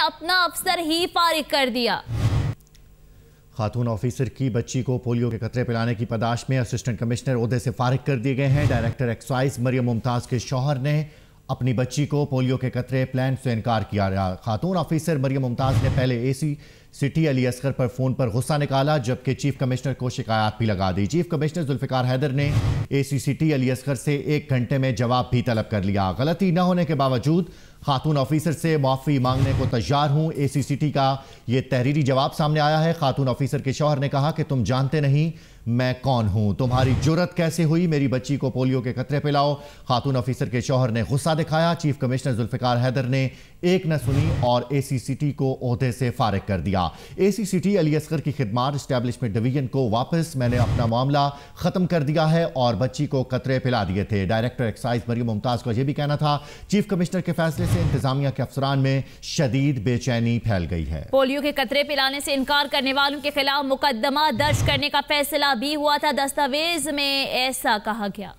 اپنا افسر ہی فارغ کر دیا۔ خاتون آفیسر کی بچی کو پولیو کے قطرے پلانے کی پداش میں اسسٹنٹ کمشنر عہدے سے فارغ کر دیے گئے ہیں۔ ڈائریکٹر ایکسائز مریم ممتاز کے شوہر نے اپنی بچی کو پولیو کے قطرے پلان سے انکار کیا۔ رہا خاتون آفیسر مریم ممتاز نے پہلے A C city Ali Askar per phone پر غصہ نکالا، جبکہ چیف کمشنر کو شکایات بھی لگا دی۔ چیف کمشنر ذوالفقار حیدر نے A C city Ali Oscar سے ایک گھنٹے میں جواب بھی طلب کر لیا۔ غلطی نہ ہونے کے باوجود خاتون آفیسر سے معافی مانگنے کو تیار ہوں۔ اے سی سی ٹی کا یہ تحریری جواب سامنے آیا ہے۔ خاتون آفیسر کے شوہر نے کہا کہ تم جانتے نہیں میں کون ہوں، تمہاری جرت کیسے ہوئی؟ میری بچی کو پولیو کے قطرے پلاؤ خاتون آفیسر کے شوہر نے غصہ دکھایا۔ چیف کمشنر ذوالفقار حیدر نے ایک نہ سنی اور اے سی سی ٹی کو عہدے سے فارغ کر دیا۔ اے سی سی ٹی علی اصغر کی خدمات اسٹیبلشمنٹ ڈویژن کو واپس میں نے اپنا معاملہ ختم کر دیا ہے اور بچی کو قطرے پلا دیے تھے۔ ڈائریکٹر ایکسائز مریم ممتاز کو یہ بھی کہنا تھا چیف کمشنر کے فیصلے سے انتظامیہ کے افسران میں شدید بے چینی پھیل گئی ہے۔ پولیو کے قطرے پلانے سے انکار کرنے والوں کے خلاف مقدمہ درج کرنے کا فیصلہ بھی ہوا تھا۔ دستاویز میں ایسا کہا گیا۔